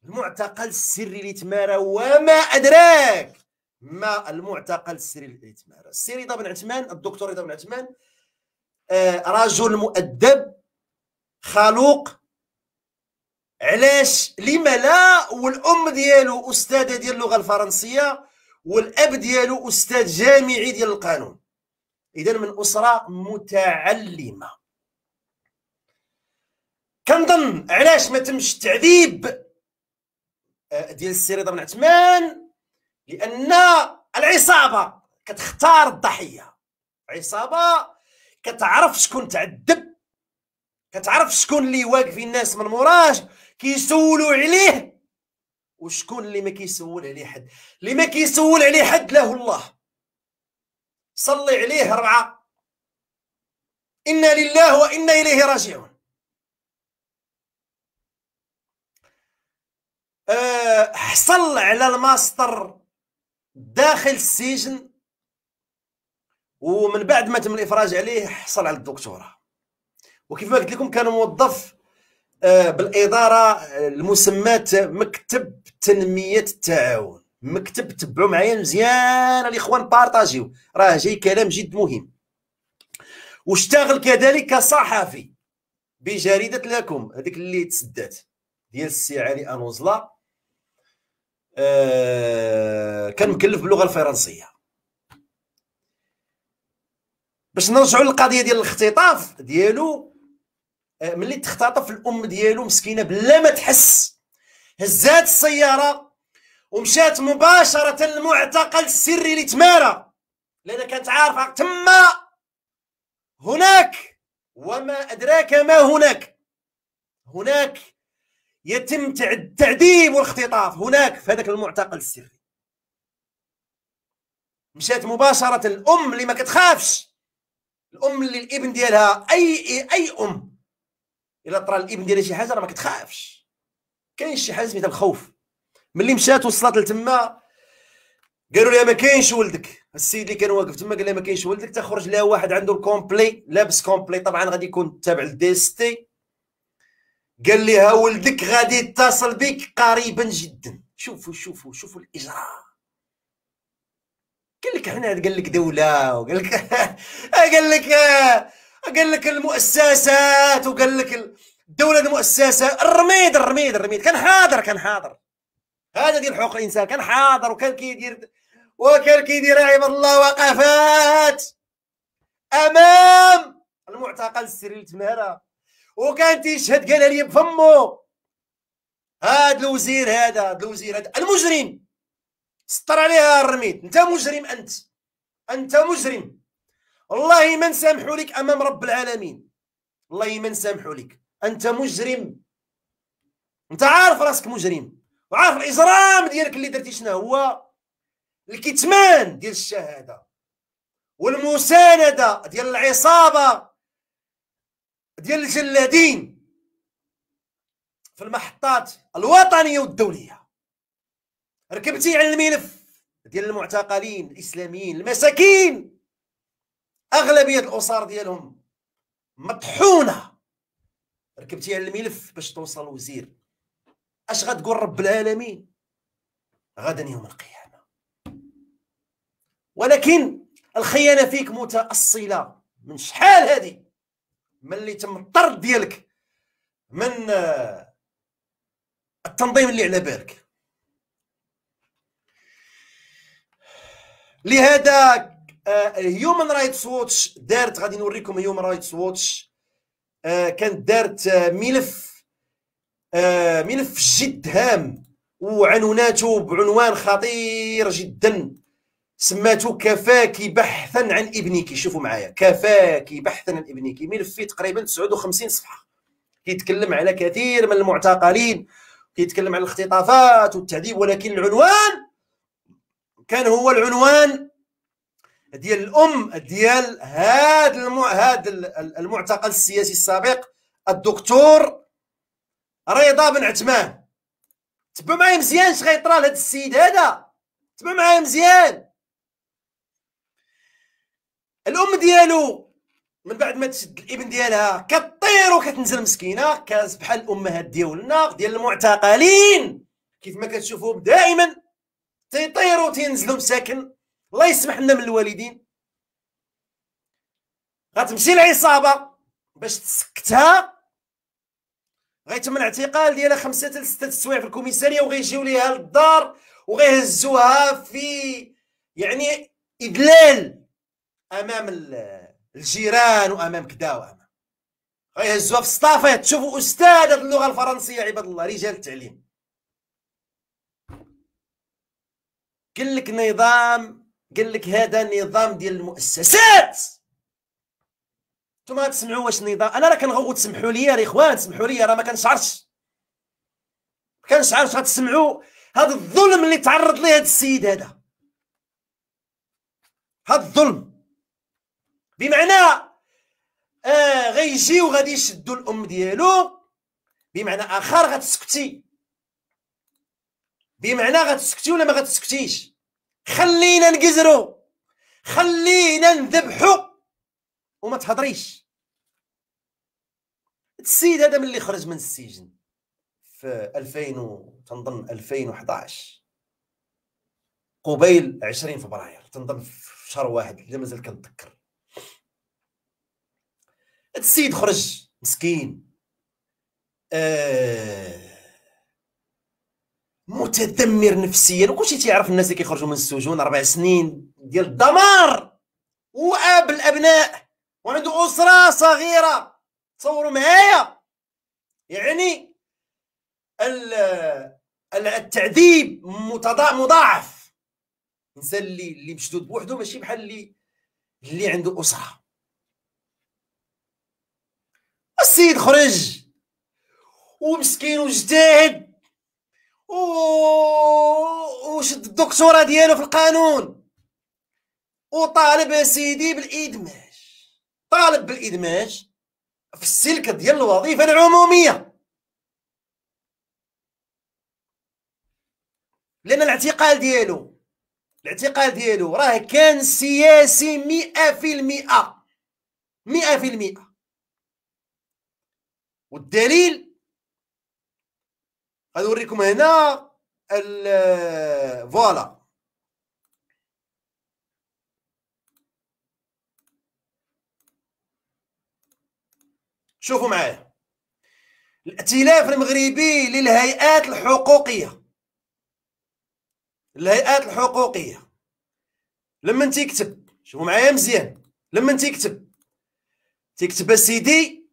المعتقل السري لتمارا وما أدراك ما المعتقل السري لتمارا السي رضا بن عثمان الدكتور رضا بن عثمان آه رجل مؤدب خلوق علاش؟ لما لا والأم ديالو أستاذة ديال اللغة الفرنسية والأب ديالو أستاذ جامعي ديال القانون. إذا من أسرة متعلمة. كنظن علاش ما تمش التعذيب آه، ديال السيري بن عثمان؟ لأن العصابة كتختار الضحية. عصابة كتعرف شكون تعذب كتعرف شكون اللي واقفين الناس من موراه كيسولوا عليه؟ وشكون اللي ما كيسول عليه حد؟ اللي ما كيسول عليه حد له الله. صلي عليه ربعة. إنا لله وإنا إليه راجعون. أه حصل على الماستر داخل السجن. ومن بعد ما تم الإفراج عليه حصل على الدكتوراه. وكيف ما قلت لكم كان موظف بالإدارة المسمات مكتب تنمية التعاون. مكتب تبعوا معايا مزيان. الإخوان بارطاجيو. راه جاي كلام جد مهم. واشتغل كذلك كصحفي بجريدة لكم. هذيك اللي تسدات. ديال السي علي أنوزلا. آه كان مكلف باللغة الفرنسية. باش نرجعوا للقضية ديال الاختطاف ديالو آه، ملي تختطف الأم ديالو مسكينة بلا ما تحس. هزات السيارة ومشات مباشرة للمعتقل السري لتمارا لأن كانت عارفة تما هناك وما أدراك ما هناك. هناك يتم التعذيب والاختطاف. هناك في هذاك المعتقل السري. مشات مباشرة الأم اللي ما كتخافش. الأم اللي الابن ديالها اي أي أم. إلا طرا الإبن ديالها شي حاجة راه ما كتخافش. كاين شي حاجة سميتها الخوف. ملي مشات وصلت لتما قالوا لها ما كاينش ولدك. السيد اللي كان واقف تما قال لها ما كاينش ولدك تخرج لها واحد عنده ال complet لابس complet. طبعا غادي يكون تابع لل DST قال لها ولدك غادي يتصل بك قريبا جدا. شوفوا شوفوا شوفوا الإجراء. قال لك حنا قال لك دولة وقال لك قال لك قال لك المؤسسات وقال لك الدولة المؤسسة. الرميد الرميد الرميد. كان حاضر كان حاضر. هذا ديال حقوق الإنسان. كان حاضر وكان كيدير وكان كيدير عباد الله وقفات أمام المعتقل السري لتمارا وكان تيشهد قالها لي بفمو هذا الوزير هذا هذا الوزير هذا. المجرم. سطر عليها الرميد. أنت مجرم أنت. أنت مجرم. والله ما نسامحوا لك أمام رب العالمين. والله ما نسامحوا لك. أنت مجرم. أنت عارف راسك مجرم. وعارف الإجرام ديالك اللي درتي شنو هو؟ الكتمان ديال الشهادة. والمساندة ديال العصابة ديال الجلادين في المحطات الوطنية والدولية. ركبتي على الملف ديال المعتقلين الإسلاميين المساكين. أغلبية الاسر ديالهم مطحونة. ركبتي على الملف باش توصل وزير. أش غتقول رب العالمين؟ غدا يوم القيامة. ولكن الخيانة فيك متأصلة. من شحال هذه؟ ملي تم الطرد ديالك؟ من التنظيم اللي على بالك؟ لهذا Human Rights Watch دارت غادي نوريكم Human Rights Watch كانت دارت آه، ملف آه، ملف جد هام. وعنوناته بعنوان خطير جدا. سماته كفاك بحثا عن ابنك شوفوا معايا. كفاك بحثا عن ابنك ملف فيه تقريبا 59 صفحة. كيتكلم على كثير من المعتقلين. كيتكلم على الاختطافات والتعذيب ولكن العنوان كان هو العنوان ديال الأم ديال هذا المع... هذا المعتقل السياسي السابق الدكتور رضا بن عثمان. تبع معايا مزيان اش غيطرى لهذا السيد هذا. تبع معايا مزيان. الأم ديالو من بعد ما تشد الإبن ديالها كطير وكتنزل مسكينة كاز بحال الامهات ديالنا ديال المعتقلين. كيف ما كتشوفوهم دائما تيطيروا تينزلوا مساكن. الله يسمح لنا من الوالدين. غتمشي العصابه باش تسكتها. غيتم الاعتقال ديالها خمسة حتى ستة السوايع في الكوميسارية وغيجيو ليها للدار وغيهزوها في يعني ادلال أمام الجيران وأمام كدا وأمام. غيهزوها في الصطافات تشوفوا أستاذ اللغة الفرنسية عباد الله رجال التعليم. قال لك نظام قال لك هذا نظام ديال المؤسسات. نتوما تسمعوا واش النظام أنا راه كنغوت تسمحوا لي يا إخوان تسمحوا لي راه ما كنشعرش. كنشعرش غتسمعوا هذا الظلم اللي تعرض ليه هذا السيد هذا. هذا الظلم. بمعنى آه غيجيو غادي يشدوا الأم ديالو. بمعنى آخر غتسكتي. بمعنى غتسكتي ولا ما غتسكتيش؟ خلينا نقزرو خلينا نذبحو. وما تهضريش. السيد هذا ملي خرج من السجن في 2000 و... تنظن 2011 قبيل 20 فبراير. تنظن في شهر واحد. اللي مازال كنتذكر. السيد خرج مسكين. آه متدمر نفسيا. وكلشي تيعرف الناس اللي كيخرجوا من السجون أربع سنين ديال الدمار وآب الأبناء وعنده أسرة صغيرة. تصوروا معايا؟ يعني التعذيب مضاعف. الانسان اللي اللي مشدود بوحده ماشي بحال اللي اللي عنده أسرة. السيد خرج ومسكين وجتهد وشد الدكتوراه ديالو في القانون؟ وطالب سيدي بالإدماج. طالب بالإدماج في السلك ديال الوظيفة العمومية. لأن الاعتقال ديالو الاعتقال ديالو راه كان سياسي مئة في المئة. مئة في المئة. والدليل غادي نوريكم هنا فوالا. شوفوا معايا. الائتلاف المغربي للهيئات الحقوقية. الهيئات الحقوقية. لما تيكتب؟ شوفوا معايا مزيان. لما تيكتب؟ تيكتب سيدي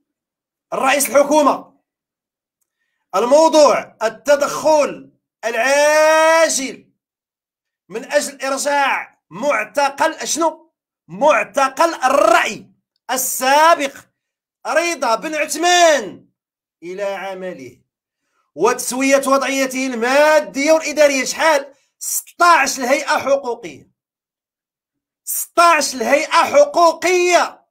الرئيس الحكومة. الموضوع التدخل العاجل. من أجل إرجاع معتقل أشنو؟ معتقل الرأي السابق. رضا بن عثمان إلى عمله. وتسوية وضعيته المادية والإدارية. شحال؟ 16 الهيئة حقوقية. 16 الهيئة حقوقية.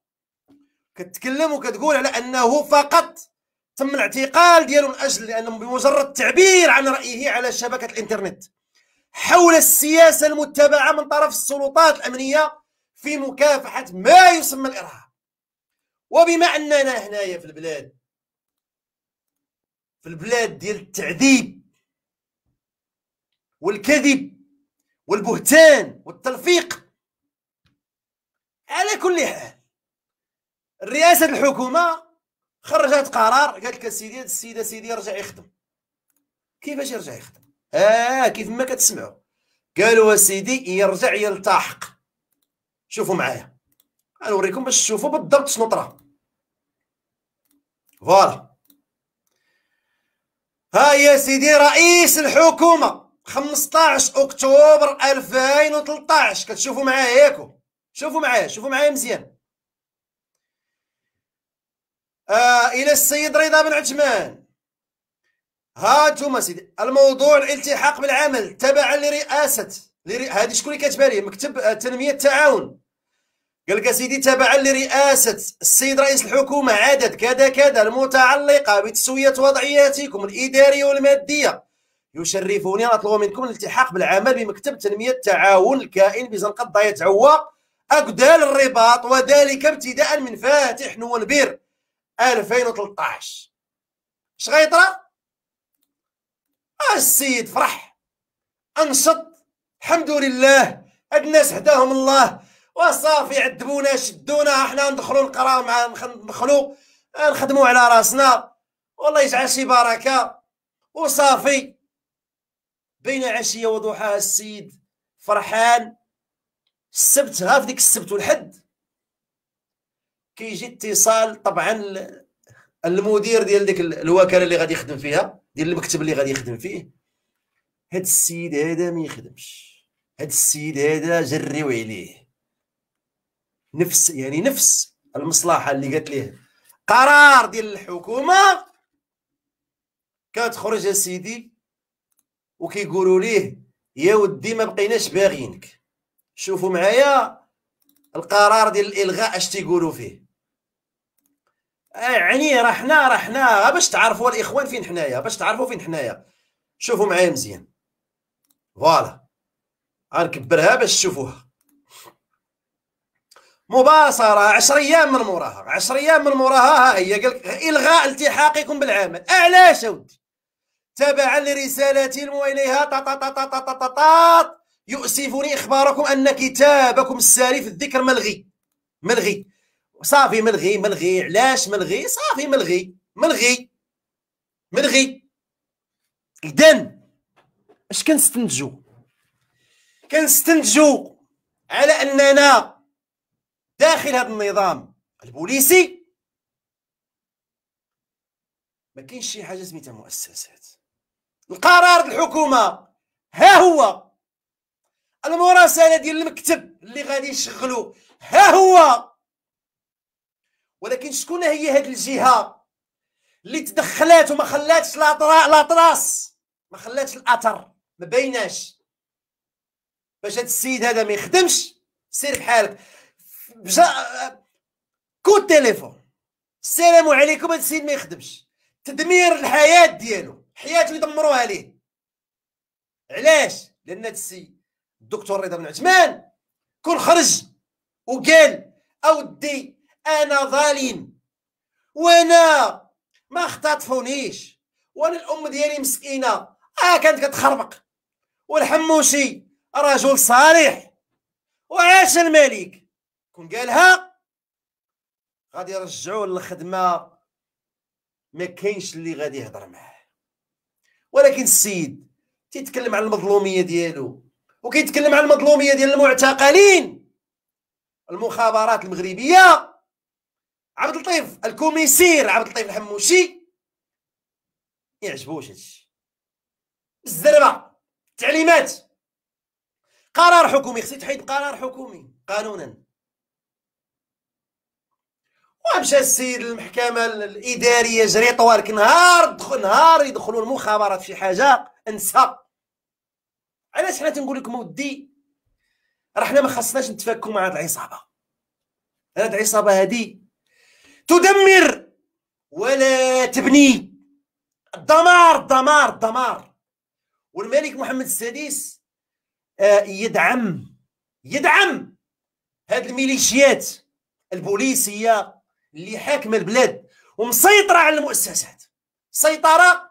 كتكلم وكتقول على أنه فقط تم الاعتقال ديالو من أجل لأنه بمجرد التعبير عن رأيه على شبكة الإنترنت حول السياسة المتبعة من طرف السلطات الأمنية في مكافحة ما يسمى الإرهاب. وبما أننا هنايا في البلاد في البلاد ديال التعذيب والكذب والبهتان والتلفيق على كل حال الرئاسه الحكومة خرجت قرار قالت لك السيدي هذا السيد سيدي يرجع يخدم. كيفاش يرجع يخدم؟ آه كيف ما كتسمعوا. قالوا سيدي يرجع يلتحق. شوفوا معايا. غنوريكم باش تشوفوا بالضبط شنو طرا. فوالا. ها يا سيدي رئيس الحكومة 15 أكتوبر 2013 كتشوفوا معايا ياكو شوفوا معايا شوفوا معايا مزيان. آه إلى السيد رضا بن عثمان. هانتوما سيدي الموضوع الالتحاق بالعمل تبعا لرئاسة لري... هذه شكون اللي مكتب آه، تنمية التعاون. قال لك سيدي تبعا لرئاسة السيد رئيس الحكومة عدد كذا كذا المتعلقة بتسوية وضعياتكم الإدارية والمادية. يشرفوني اطلب منكم الالتحاق بالعمل بمكتب تنمية التعاون الكائن بزنقة ضاية عوا. أقدال الرباط وذلك ابتداء من فاتح نوفمبر 2013 اش غيطرا السيد فرح. انشط الحمد لله. هاد الناس هداهم الله. وصافي عذبونا شدونا. إحنا ندخلوا نقراو مع ندخلوا نخدموا على راسنا. والله يجعل شي بركة. وصافي. بين عشية وضحاها السيد فرحان. السبت ها في ديك السبت والحد. كيجي اتصال طبعا المدير ديال ديك الوكالة اللي غادي يخدم فيها ديال المكتب اللي غادي يخدم فيه. هاد السيد هذا ما يخدمش. هاد السيد هذا جريو عليه. نفس يعني نفس المصلحة اللي قالت ليه. قرار ديال الحكومة كتخرج سيدي وكيقولوا ليه يا ودي ما بقيناش باغيينك. شوفوا معايا القرار ديال الإلغاء اش تيقولوا فيه. يعني راه حنا راه حنا باش تعرفوا الإخوان فين حنايا باش تعرفوا فين حنايا. شوفوا معايا مزيان. فوالا. غنكبرها باش تشوفوها. مباشرة عشر أيام من موراها. عشر أيام من موراها ها هي قال إلغاء التحاقكم بالعمل. علاش أودي؟ تبعا لرسالتي إليها يؤسفني إخباركم أن كتابكم الساري في الذكر ملغي. ملغي. صافي ملغي ملغي. علاش ملغي؟ صافي ملغي. ملغي. ملغي. إذن اش كنستنتجو؟ كنستنتجو على أننا داخل هذا النظام البوليسي. ما كاينش شي حاجة سميتها مؤسسات. القرار الحكومة ها هو. المراسلة ديال المكتب اللي غادي يشغلوا ها هو. ولكن شكون هي هذه الجهة اللي تدخلات وما خلاتش لاطراس ما خلاتش الأثر ما بيناش. باش هذا السيد هذا ما يخدمش سير بحالك. بجا كو تليفون السلام عليكم هذا السيد ما يخدمش. تدمير الحياة ديالو حياته يدمروها ليه علاش؟ لأن هذا السيد الدكتور رضا بن عثمان كون خرج وقال أودي أنا ظالم. وأنا ما اختطفونيش. وأنا الأم ديالي مسكينة. آه كانت كتخربق. والحموشي رجل صالح. وعاش الملك. كون قالها غادي يرجعوه للخدمة. ما كاينش اللي غادي يهضر معاه. ولكن السيد تيتكلم على المظلومية ديالو. وكيتكلم على المظلومية ديال المعتقلين. المخابرات المغربية. عبد اللطيف الكوميسير عبد اللطيف الحموشي. يعجبوش هادشي الزربة. التعليمات قرار حكومي. خصك تحيد قرار حكومي. قانونا. ومشى السيد المحكمة الإدارية جري طوالك نهار دخل نهار يدخلوا المخابرات في شي حاجة. انسى. علاش حنا تنقول لكم ودي؟ راه حنا ما خصناش نتفكوا مع هاد العصابة. هاد العصابة هادي تدمر ولا تبني. الدمار الدمار الدمار والملك محمد السادس آه، يدعم يدعم هاد الميليشيات البوليسية اللي حاكمة البلاد ومسيطرة على المؤسسات. سيطرة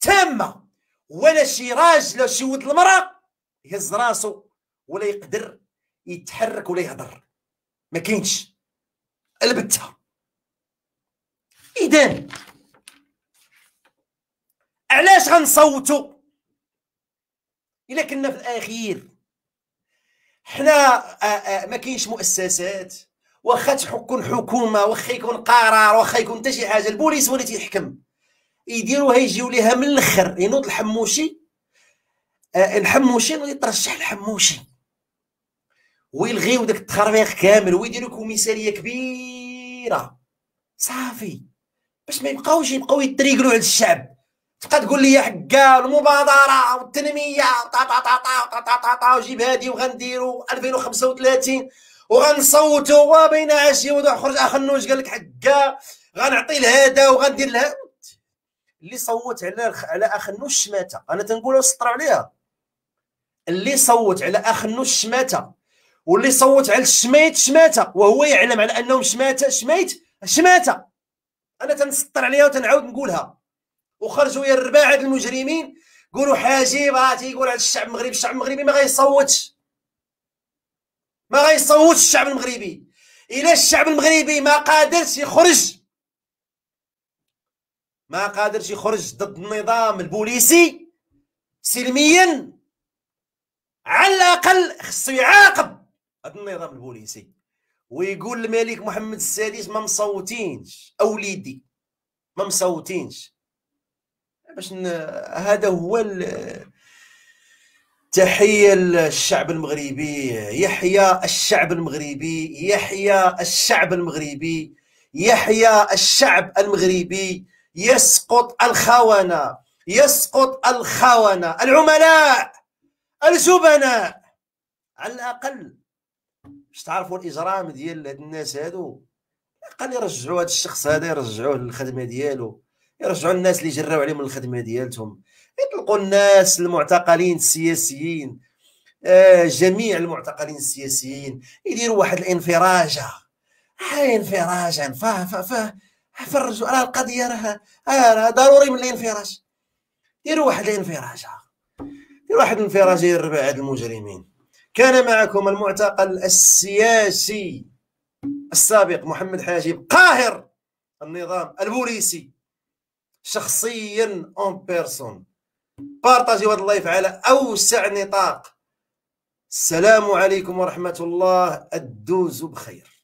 تامة. ولا شي راجل لا شي ولد المرأة يهز راسو ولا يقدر يتحرك ولا يهضر. ما كاينش. البته اذا علاش غنصوتوا إلا كنا في الأخير. حنا آه، آه، ما كاينش مؤسسات واخا تكون حكومة واخا يكون قرار واخا يكون حتى شي حاجة البوليس هو اللي تيحكم. يديروها يجيو ليها من الآخر ينوض الحموشي. آه الحموشي يترشح الحموشي. ويلغيو داك التخربيق كامل ويديروا كوميسارية كبيرة. صافي. باش ما يبقاوش يبقاو يتريقلوا على الشعب. تبقى تقول لي حكا المبادره والتنمية طا طا طا طا طا طا طا وجيب هادي وغنديروا 2035 وغنصوتوا وبين عشيه وضع خرج اخ النوج قال لك حكا غنعطي لهذا وغندير لها اللي صوت على على اخ النوش شماته أنا تنقولها وسطر عليها. اللي صوت على اخ النوش شماته واللي صوت على الشميت شماته وهو يعلم على انهم شماته شميت شماته أنا تنسطر عليها وتنعاود نقولها. وخرجوا يا الرباعه المجرمين قولوا حاجب راه تيقول على الشعب المغربي الشعب المغربي ما غيصوتش. ما غيصوتش الشعب المغربي. إلا الشعب المغربي ما قادرش يخرج. ما قادرش يخرج ضد النظام البوليسي سلميا. على الأقل خصو يعاقب هذا النظام البوليسي. ويقول الملك محمد السادس ما مصوتينش أوليدي ما مصوتينش. باش ن... هذا هو ال... تحية للشعب المغربي يحيى الشعب المغربي يحيى الشعب المغربي يحيى الشعب المغربي يسقط الخونة يسقط الخونة العملاء الجبناء على الأقل. باش تعرفوا الإجرام ديال هاد الناس هادو. قال يرجعوا هذا الشخص هذا يرجعوه للخدمة ديالو يرجعوا الناس اللي جراو عليهم الخدمة ديالتهم. يطلقوا الناس المعتقلين السياسيين. آه، جميع المعتقلين السياسيين يديروا واحد الانفراجة. هاي انفراجة. فا فا فا فرجوا. على القضية راه راه ضروري من الانفراج. ديروا واحد الانفراجة. ديروا واحد الانفراجة يربع هاد المجرمين. كان معكم المعتقل السياسي السابق محمد حاجب قاهر النظام البوليسي شخصيا en personne partagiو هذا ال live على أوسع نطاق. السلام عليكم ورحمة الله. الدوز بخير.